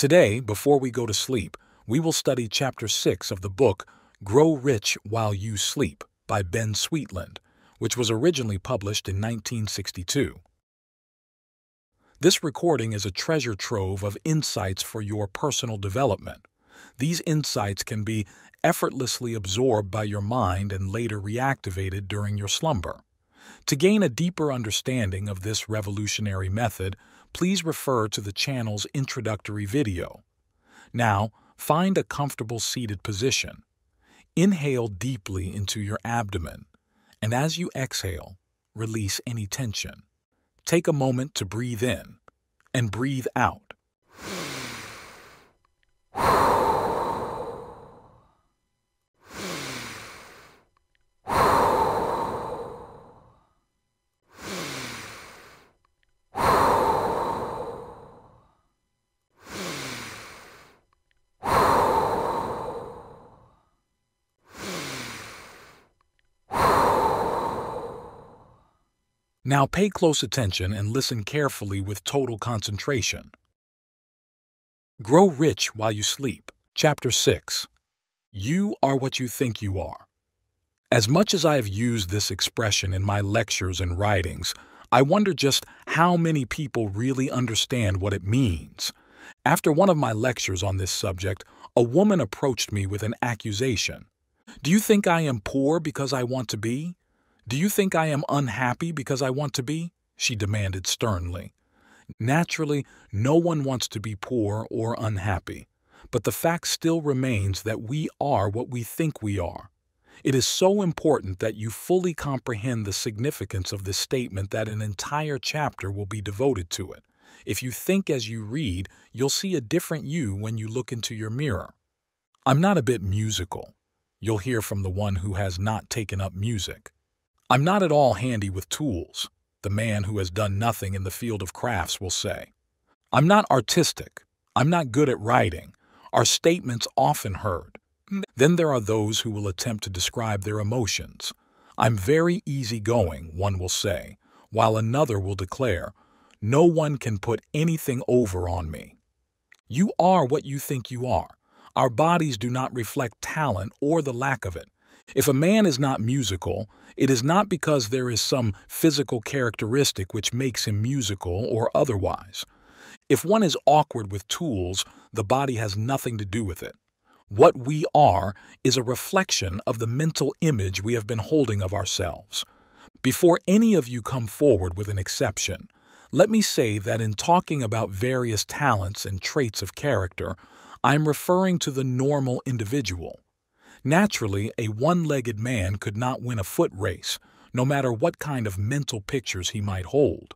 Today, before we go to sleep, we will study Chapter 6 of the book Grow Rich While You Sleep by Ben Sweetland, which was originally published in 1962. This recording is a treasure trove of insights for your personal development. These insights can be effortlessly absorbed by your mind and later reactivated during your slumber. To gain a deeper understanding of this revolutionary method, please refer to the channel's introductory video. Now, find a comfortable seated position. Inhale deeply into your abdomen, and as you exhale, release any tension. Take a moment to breathe in and breathe out. Now pay close attention and listen carefully with total concentration. Grow Rich While You Sleep, Chapter 6 You Are What You Think You Are. As much as I have used this expression in my lectures and writings, I wonder just how many people really understand what it means. After one of my lectures on this subject, a woman approached me with an accusation. Do you think I am poor because I want to be? Do you think I am unhappy because I want to be? She demanded sternly. Naturally, no one wants to be poor or unhappy, but the fact still remains that we are what we think we are. It is so important that you fully comprehend the significance of this statement that an entire chapter will be devoted to it. If you think as you read, you'll see a different you when you look into your mirror. I'm not a bit musical. You'll hear from the one who has not taken up music. I'm not at all handy with tools, the man who has done nothing in the field of crafts will say. I'm not artistic. I'm not good at writing. Are statements often heard? Hmm. Then there are those who will attempt to describe their emotions. I'm very easygoing, one will say, while another will declare, no one can put anything over on me. You are what you think you are. Our bodies do not reflect talent or the lack of it. If a man is not musical, it is not because there is some physical characteristic which makes him musical or otherwise. If one is awkward with tools, the body has nothing to do with it. What we are is a reflection of the mental image we have been holding of ourselves. Before any of you come forward with an exception, let me say that in talking about various talents and traits of character, I am referring to the normal individual. Naturally, a one-legged man could not win a foot race, no matter what kind of mental pictures he might hold.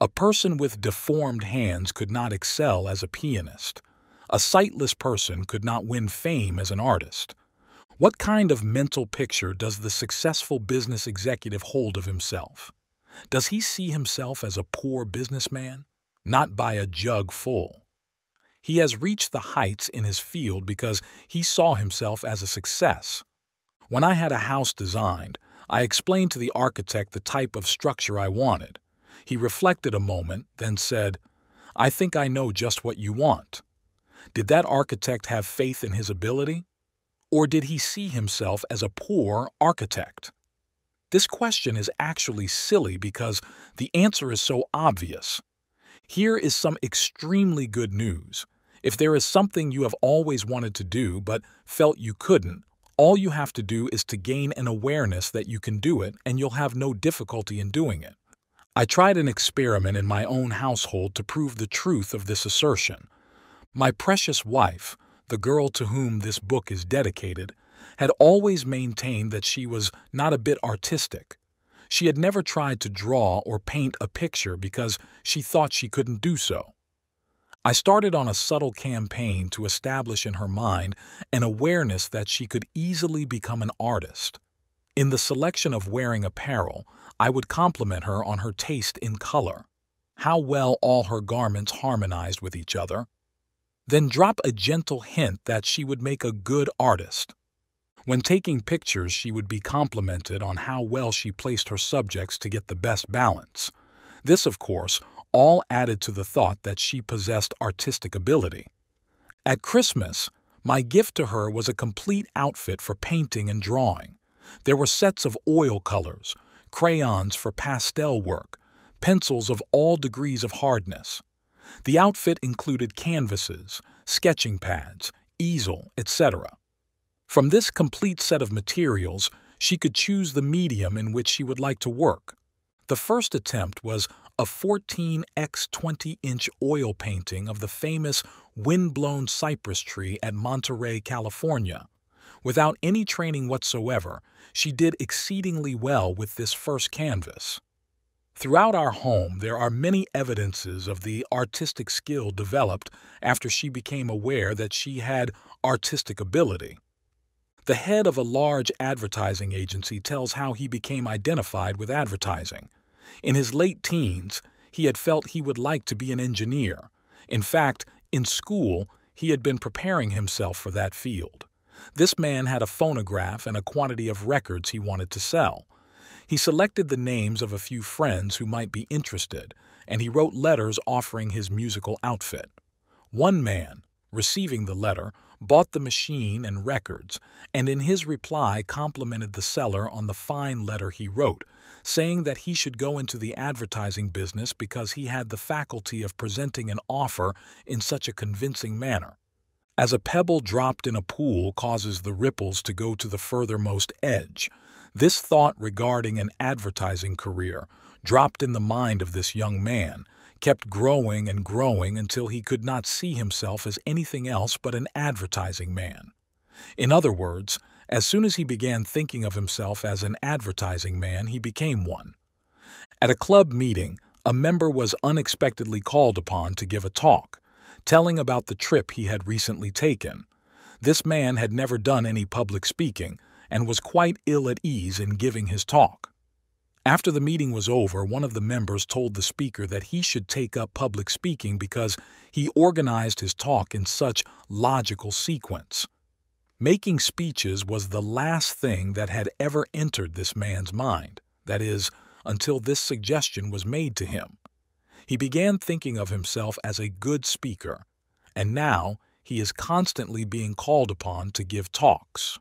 A person with deformed hands could not excel as a pianist. A sightless person could not win fame as an artist. What kind of mental picture does the successful business executive hold of himself? Does he see himself as a poor businessman? Not by a jug full. He has reached the heights in his field because he saw himself as a success. When I had a house designed, I explained to the architect the type of structure I wanted. He reflected a moment, then said, I think I know just what you want. Did that architect have faith in his ability? Or did he see himself as a poor architect? This question is actually silly because the answer is so obvious. Here is some extremely good news. If there is something you have always wanted to do but felt you couldn't, all you have to do is to gain an awareness that you can do it and you'll have no difficulty in doing it. I tried an experiment in my own household to prove the truth of this assertion. My precious wife, the girl to whom this book is dedicated, had always maintained that she was not a bit artistic. She had never tried to draw or paint a picture because she thought she couldn't do so. I started on a subtle campaign to establish in her mind an awareness that she could easily become an artist. In the selection of wearing apparel, I would compliment her on her taste in color, how well all her garments harmonized with each other, then drop a gentle hint that she would make a good artist. When taking pictures, she would be complimented on how well she placed her subjects to get the best balance. This, of course, all added to the thought that she possessed artistic ability. At Christmas, my gift to her was a complete outfit for painting and drawing. There were sets of oil colors, crayons for pastel work, pencils of all degrees of hardness. The outfit included canvases, sketching pads, easel, etc. From this complete set of materials, she could choose the medium in which she would like to work. The first attempt was a 14 x 20 inch oil painting of the famous wind-blown cypress tree at Monterey, California. Without any training whatsoever, she did exceedingly well with this first canvas. Throughout our home, there are many evidences of the artistic skill developed after she became aware that she had artistic ability. The head of a large advertising agency tells how he became identified with advertising. In his late teens, he had felt he would like to be an engineer. In fact, in school, he had been preparing himself for that field. This man had a phonograph and a quantity of records he wanted to sell. He selected the names of a few friends who might be interested, and he wrote letters offering his musical outfit. One man, receiving the letter, bought the machine and records, and in his reply complimented the seller on the fine letter he wrote, saying that he should go into the advertising business because he had the faculty of presenting an offer in such a convincing manner. As a pebble dropped in a pool causes the ripples to go to the furthermost edge, this thought regarding an advertising career, dropped in the mind of this young man, kept growing and growing until he could not see himself as anything else but an advertising man. In other words, as soon as he began thinking of himself as an advertising man, he became one. At a club meeting, a member was unexpectedly called upon to give a talk, telling about the trip he had recently taken. This man had never done any public speaking, and was quite ill at ease in giving his talk. After the meeting was over, one of the members told the speaker that he should take up public speaking because he organized his talk in such logical sequence. Making speeches was the last thing that had ever entered this man's mind, that is, until this suggestion was made to him. He began thinking of himself as a good speaker, and now he is constantly being called upon to give talks.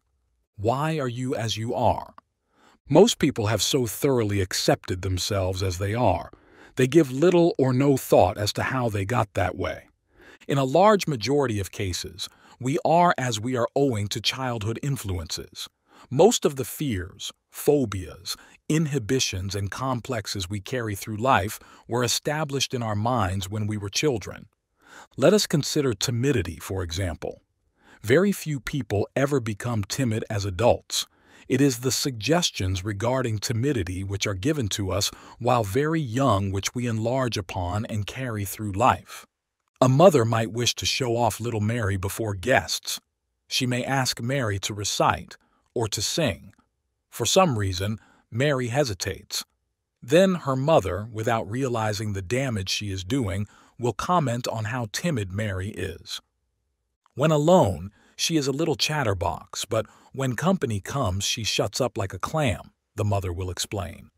Why are you as you are? Most people have so thoroughly accepted themselves as they are, they give little or no thought as to how they got that way. In a large majority of cases, we are as we are owing to childhood influences. Most of the fears, phobias, inhibitions, and complexes we carry through life were established in our minds when we were children. Let us consider timidity, for example. Very few people ever become timid as adults. It is the suggestions regarding timidity which are given to us while very young which we enlarge upon and carry through life. A mother might wish to show off little Mary before guests. She may ask Mary to recite or to sing. For some reason, Mary hesitates. Then her mother, without realizing the damage she is doing, will comment on how timid Mary is. When alone, she is a little chatterbox, but when company comes, she shuts up like a clam, the mother will explain.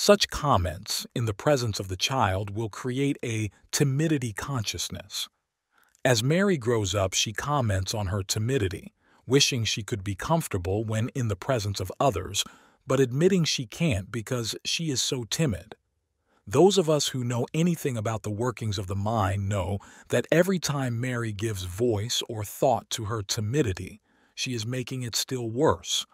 Such comments, in the presence of the child, will create a timidity consciousness. As Mary grows up, she comments on her timidity, wishing she could be comfortable when in the presence of others, but admitting she can't because she is so timid. Those of us who know anything about the workings of the mind know that every time Mary gives voice or thought to her timidity, she is making it still worse.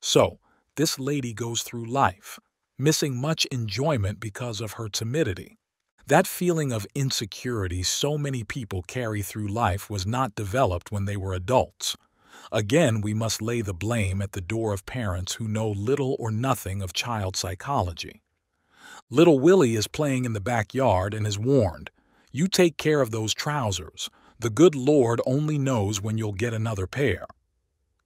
So, this lady goes through life, missing much enjoyment because of her timidity. That feeling of insecurity so many people carry through life was not developed when they were adults. Again, we must lay the blame at the door of parents who know little or nothing of child psychology. Little Willie is playing in the backyard and is warned, You take care of those trousers. The good Lord only knows when you'll get another pair.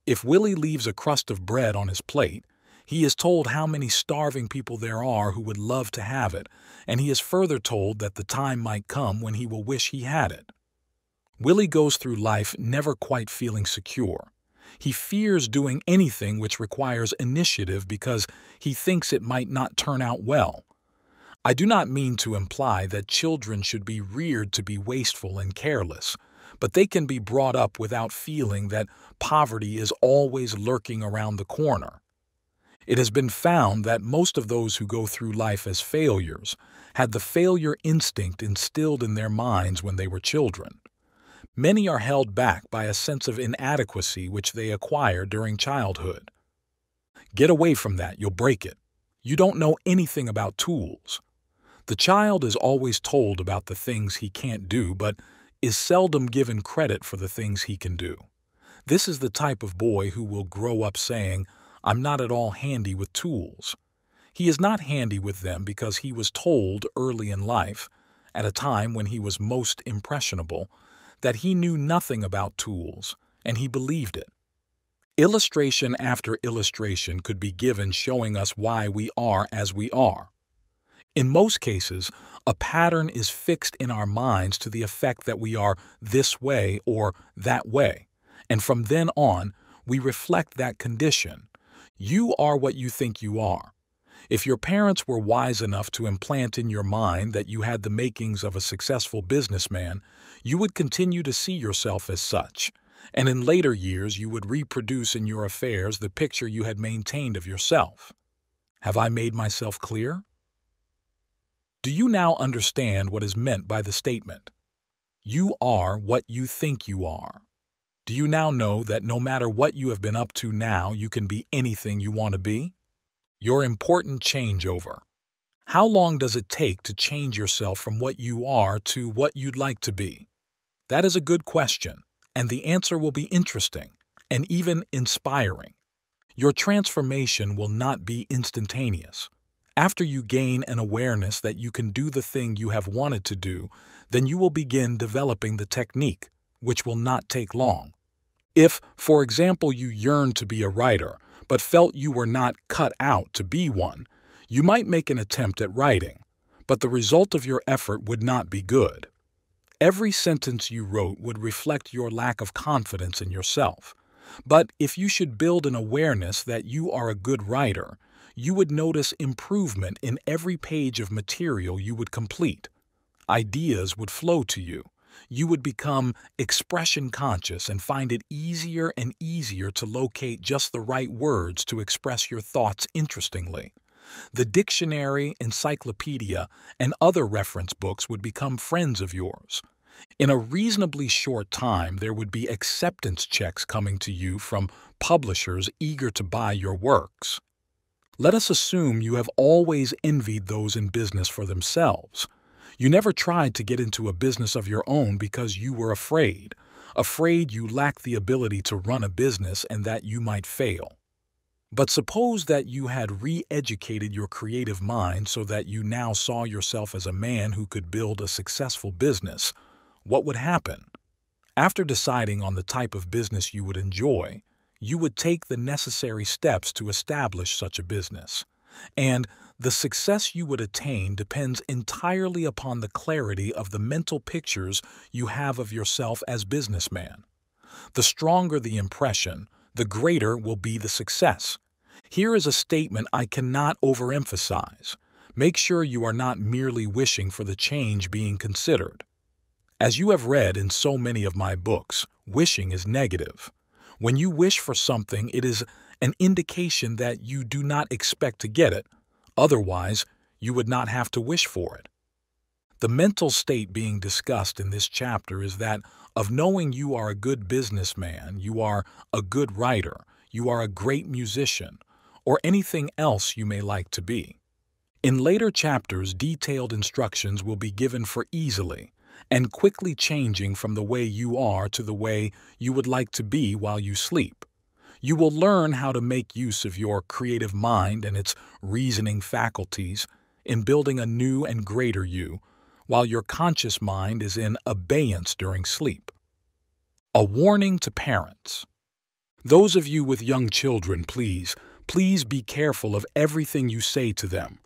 If Willie leaves a crust of bread on his plate, he is told how many starving people there are who would love to have it, and he is further told that the time might come when he will wish he had it. Willie goes through life never quite feeling secure. He fears doing anything which requires initiative because he thinks it might not turn out well. I do not mean to imply that children should be reared to be wasteful and careless, but they can be brought up without feeling that poverty is always lurking around the corner. It has been found that most of those who go through life as failures had the failure instinct instilled in their minds when they were children. Many are held back by a sense of inadequacy which they acquire during childhood. Get away from that, you'll break it. You don't know anything about tools. The child is always told about the things he can't do, but is seldom given credit for the things he can do. This is the type of boy who will grow up saying, I'm not at all handy with tools. He is not handy with them because he was told early in life, at a time when he was most impressionable, that he knew nothing about tools, and he believed it. Illustration after illustration could be given showing us why we are as we are. In most cases, a pattern is fixed in our minds to the effect that we are this way or that way, and from then on, we reflect that condition. You are what you think you are. If your parents were wise enough to implant in your mind that you had the makings of a successful businessman, you would continue to see yourself as such, and in later years you would reproduce in your affairs the picture you had maintained of yourself. Have I made myself clear? Do you now understand what is meant by the statement? You are what you think you are. Do you now know that no matter what you have been up to now, you can be anything you want to be? Your important changeover. How long does it take to change yourself from what you are to what you'd like to be? That is a good question, and the answer will be interesting and even inspiring. Your transformation will not be instantaneous. After you gain an awareness that you can do the thing you have wanted to do, then you will begin developing the technique, which will not take long. If, for example, you yearned to be a writer, but felt you were not cut out to be one, you might make an attempt at writing, but the result of your effort would not be good. Every sentence you wrote would reflect your lack of confidence in yourself. But if you should build an awareness that you are a good writer, you would notice improvement in every page of material you would complete. Ideas would flow to you. You would become expression conscious and find it easier and easier to locate just the right words to express your thoughts interestingly. The dictionary, encyclopedia, and other reference books would become friends of yours. In a reasonably short time, there would be acceptance checks coming to you from publishers eager to buy your works. Let us assume you have always envied those in business for themselves. You never tried to get into a business of your own because you were afraid, afraid you lacked the ability to run a business and that you might fail. But suppose that you had re-educated your creative mind so that you now saw yourself as a man who could build a successful business. What would happen? After deciding on the type of business you would enjoy, you would take the necessary steps to establish such a business. And the success you would attain depends entirely upon the clarity of the mental pictures you have of yourself as businessman. The stronger the impression, the greater will be the success. Here is a statement I cannot overemphasize. Make sure you are not merely wishing for the change being considered. As you have read in so many of my books, wishing is negative. When you wish for something, it is an indication that you do not expect to get it. Otherwise, you would not have to wish for it. The mental state being discussed in this chapter is that of knowing you are a good businessman, you are a good writer, you are a great musician, or anything else you may like to be. In later chapters, detailed instructions will be given for easily and quickly changing from the way you are to the way you would like to be while you sleep. You will learn how to make use of your creative mind and its reasoning faculties in building a new and greater you, while your conscious mind is in abeyance during sleep. A warning to parents. Those of you with young children, please, please be careful of everything you say to them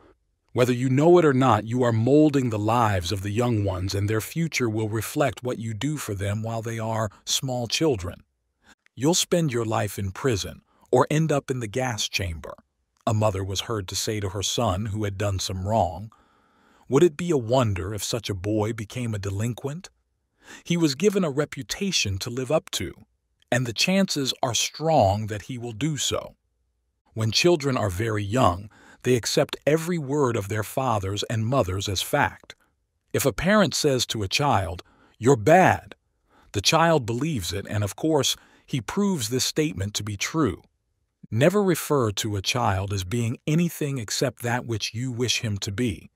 whether you know it or not, you are molding the lives of the young ones, and their future will reflect what you do for them while they are small children. You'll spend your life in prison or end up in the gas chamber, a mother was heard to say to her son who had done some wrong. Would it be a wonder if such a boy became a delinquent? He was given a reputation to live up to, and the chances are strong that he will do so. When children are very young, they accept every word of their fathers and mothers as fact. If a parent says to a child, You're bad, the child believes it, and of course, he proves this statement to be true. Never refer to a child as being anything except that which you wish him to be.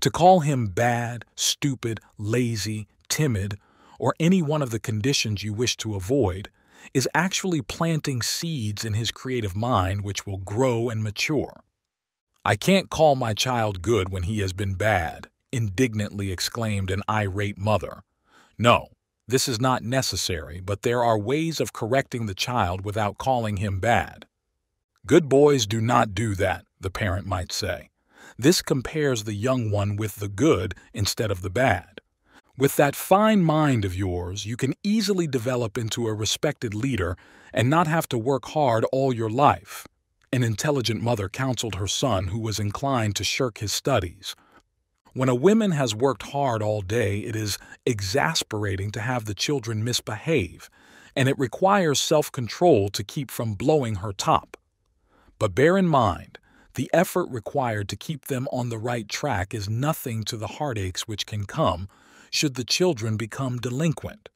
To call him bad, stupid, lazy, timid, or any one of the conditions you wish to avoid is actually planting seeds in his creative mind which will grow and mature. I can't call my child good when he has been bad, indignantly exclaimed an irate mother. No, this is not necessary, but there are ways of correcting the child without calling him bad. Good boys do not do that, the parent might say. This compares the young one with the good instead of the bad. With that fine mind of yours, you can easily develop into a respected leader and not have to work hard all your life. An intelligent mother counseled her son who was inclined to shirk his studies. When a woman has worked hard all day, it is exasperating to have the children misbehave, and it requires self control to keep from blowing her top. But bear in mind, the effort required to keep them on the right track is nothing to the heartaches which can come should the children become delinquent.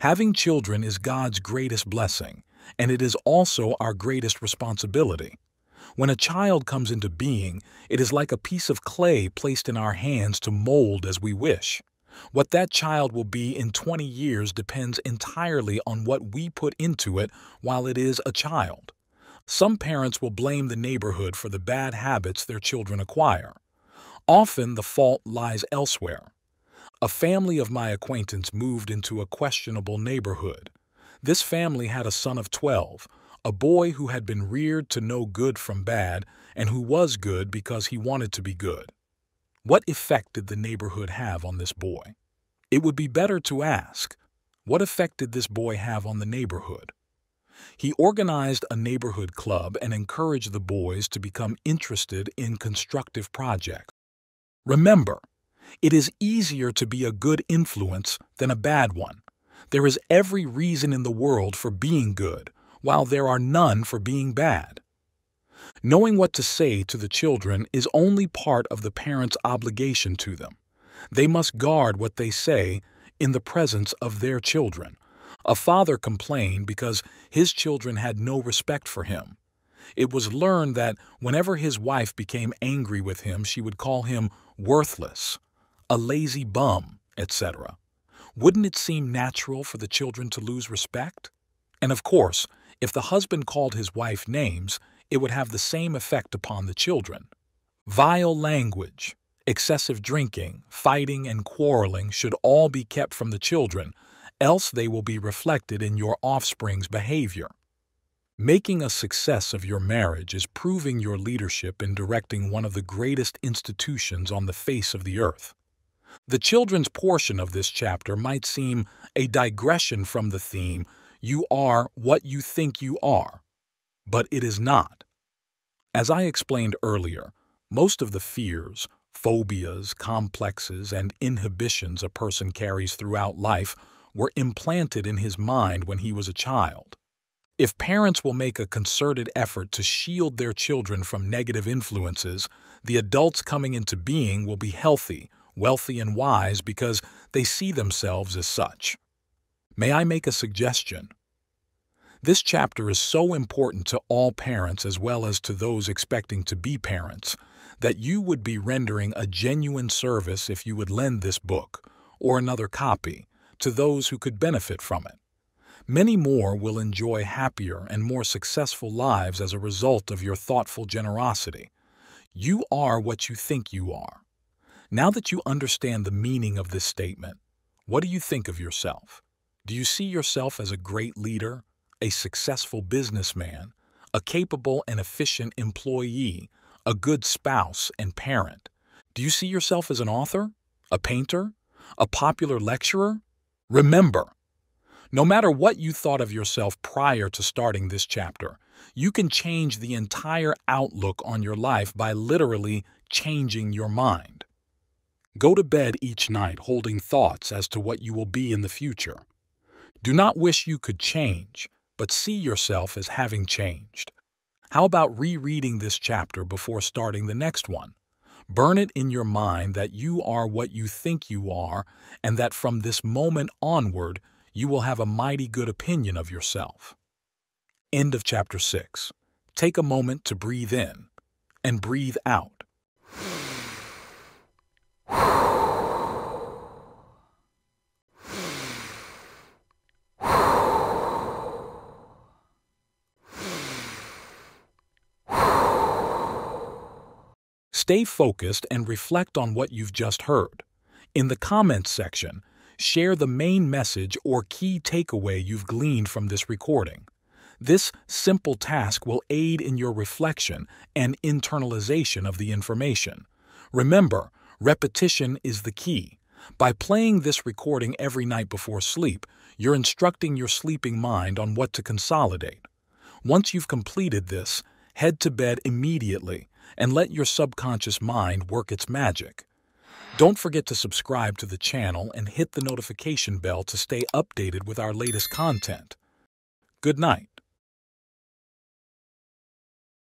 Having children is God's greatest blessing, and it is also our greatest responsibility. When a child comes into being, it is like a piece of clay placed in our hands to mold as we wish. What that child will be in 20 years depends entirely on what we put into it while it is a child. Some parents will blame the neighborhood for the bad habits their children acquire. Often the fault lies elsewhere. A family of my acquaintance moved into a questionable neighborhood. This family had a son of 12 a boy who had been reared to know good from bad and who was good because he wanted to be good. What effect did the neighborhood have on this boy? It would be better to ask, what effect did this boy have on the neighborhood? He organized a neighborhood club and encouraged the boys to become interested in constructive projects. Remember, it is easier to be a good influence than a bad one. There is every reason in the world for being good, while there are none for being bad. Knowing what to say to the children is only part of the parent's obligation to them. They must guard what they say in the presence of their children. A father complained because his children had no respect for him. It was learned that whenever his wife became angry with him, she would call him worthless, a lazy bum, etc. Wouldn't it seem natural for the children to lose respect? And of course, if the husband called his wife names, it would have the same effect upon the children. Vile language, excessive drinking, fighting, and quarreling should all be kept from the children, else they will be reflected in your offspring's behavior. Making a success of your marriage is proving your leadership in directing one of the greatest institutions on the face of the earth. The children's portion of this chapter might seem a digression from the theme you are what you think you are, but it is not. As I explained earlier, most of the fears, phobias, complexes, and inhibitions a person carries throughout life were implanted in his mind when he was a child. If parents will make a concerted effort to shield their children from negative influences, the adults coming into being will be healthy, wealthy, and wise because they see themselves as such. May I make a suggestion? This chapter is so important to all parents as well as to those expecting to be parents that you would be rendering a genuine service if you would lend this book, or another copy, to those who could benefit from it. Many more will enjoy happier and more successful lives as a result of your thoughtful generosity. You are what you think you are. Now that you understand the meaning of this statement, what do you think of yourself? Do you see yourself as a great leader, a successful businessman, a capable and efficient employee, a good spouse and parent? Do you see yourself as an author, a painter, a popular lecturer? Remember, no matter what you thought of yourself prior to starting this chapter, you can change the entire outlook on your life by literally changing your mind. Go to bed each night holding thoughts as to what you will be in the future. Do not wish you could change, but see yourself as having changed. How about rereading this chapter before starting the next one? Burn it in your mind that you are what you think you are and that from this moment onward you will have a mighty good opinion of yourself. End of chapter 6. Take a moment to breathe in and breathe out. Stay focused and reflect on what you've just heard. In the comments section, share the main message or key takeaway you've gleaned from this recording. This simple task will aid in your reflection and internalization of the information. Remember, repetition is the key. By playing this recording every night before sleep, you're instructing your sleeping mind on what to consolidate. Once you've completed this, head to bed immediately and let your subconscious mind work its magic. Don't forget to subscribe to the channel and hit the notification bell to stay updated with our latest content. Good night.